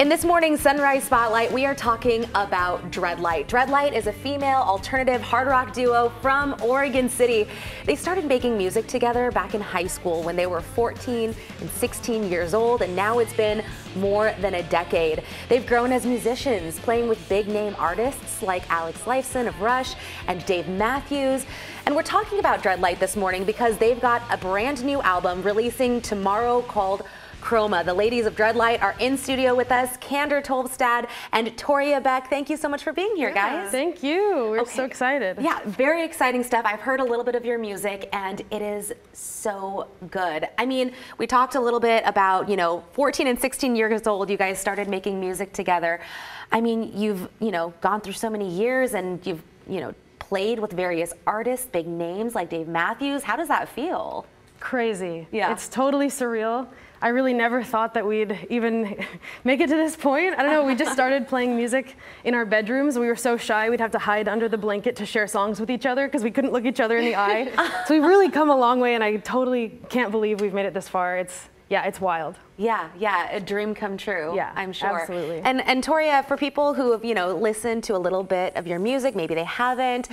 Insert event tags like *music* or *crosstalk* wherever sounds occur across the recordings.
In this morning's Sunrise Spotlight, we are talking about Dreadlight. Dreadlight is a female alternative hard rock duo from Oregon City. They started making music together back in high school when they were 14 and 16 years old, and now it's been more than a decade. They've grown as musicians, playing with big name artists like Alex Lifeson of Rush and Dave Matthews. And we're talking about Dreadlight this morning because they've got a brand new album releasing tomorrow called KROMA. The ladies of Dreadlight are in studio with us, Kandra Tolvstad and Toria Beck. Thank you so much for being here, yeah, guys. Thank you. We're okay. so excited. Yeah, very exciting stuff. I've heard a little bit of your music and it is so good. I mean, we talked a little bit about, you know, 14 and 16 years old, you guys started making music together. I mean, you've, you know, gone through so many years and you've, you know, played with various artists, big names like Dave Matthews. How does that feel? Crazy. Yeah. It's totally surreal. I really never thought that we'd even *laughs* make it to this point. I don't know, we just started playing music in our bedrooms. We were so shy we'd have to hide under the blanket to share songs with each other because we couldn't look each other in the eye. *laughs* so we've really come a long way and I totally can't believe we've made it this far. It's yeah, it's wild. Yeah, yeah, a dream come true. Yeah, I'm sure. Absolutely. And and Toria, for people who have you know listened to a little bit of your music, maybe they haven't.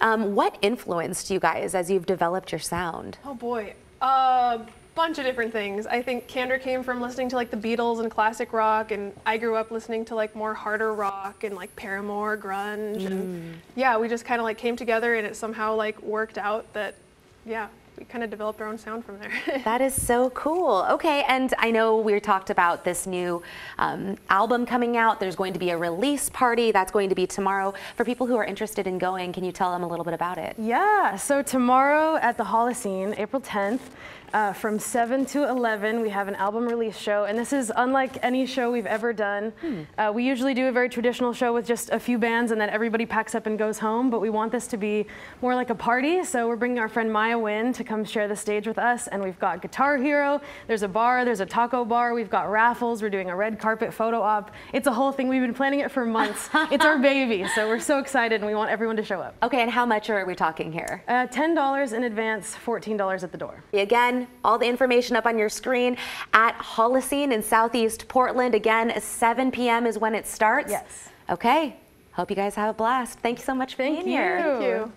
Um, what influenced you guys as you've developed your sound? Oh boy. Uh, bunch of different things. I think Kandra came from listening to like the Beatles and classic rock, and I grew up listening to like more harder rock and like Paramore, grunge, mm. and yeah, we just kind of like came together, and it somehow like worked out that, yeah, we kind of developed our own sound from there. *laughs* that is so cool. Okay, and I know we talked about this new um, album coming out. There's going to be a release party that's going to be tomorrow. For people who are interested in going, can you tell them a little bit about it? Yeah, so tomorrow at the Holocene, April 10th, uh, from 7 to 11, we have an album release show, and this is unlike any show we've ever done. Hmm. Uh, we usually do a very traditional show with just a few bands and then everybody packs up and goes home, but we want this to be more like a party, so we're bringing our friend Maya Win to come share the stage with us, and we've got Guitar Hero, there's a bar, there's a taco bar, we've got raffles, we're doing a red carpet photo op. It's a whole thing. We've been planning it for months. *laughs* it's our baby, so we're so excited and we want everyone to show up. Okay, and how much are we talking here? Uh, $10 in advance, $14 at the door. Again, all the information up on your screen at Holocene in Southeast Portland. Again, 7 p.m. is when it starts. Yes. Okay. Hope you guys have a blast. Thank you so much for Thank being you. here. Thank you.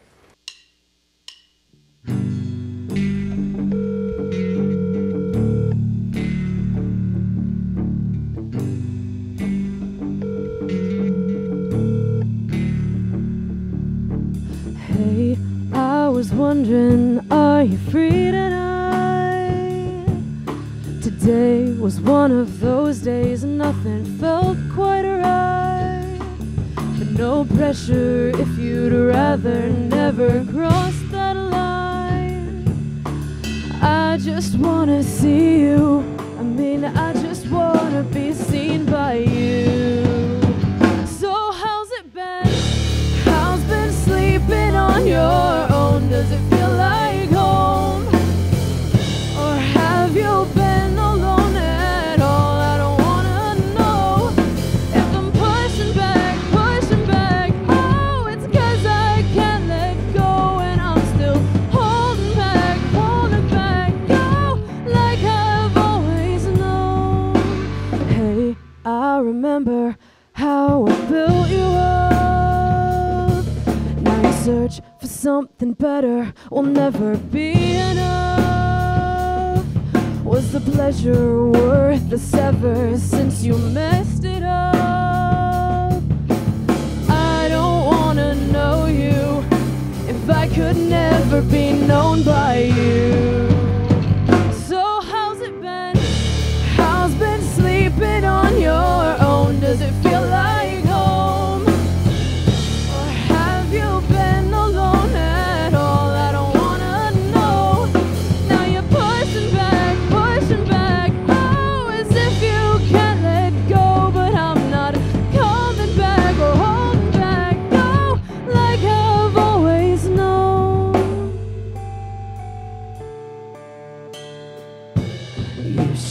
Hey, I was wondering, are you free tonight? Today was one of those days and nothing felt quite right. But no pressure if you'd rather never cross that line. I just wanna see you. I mean, I just wanna be seen by you. So, how's it been? How's been sleeping on your own? Does it remember how I built you up. Now you search for something better, will never be enough. Was the pleasure worth the sever since you messed it up? I don't wanna know you if I could never be known by you.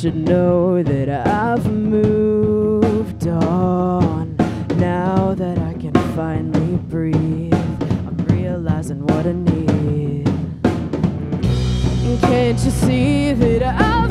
should know that I've moved on. Now that I can finally breathe, I'm realizing what I need. And can't you see that I?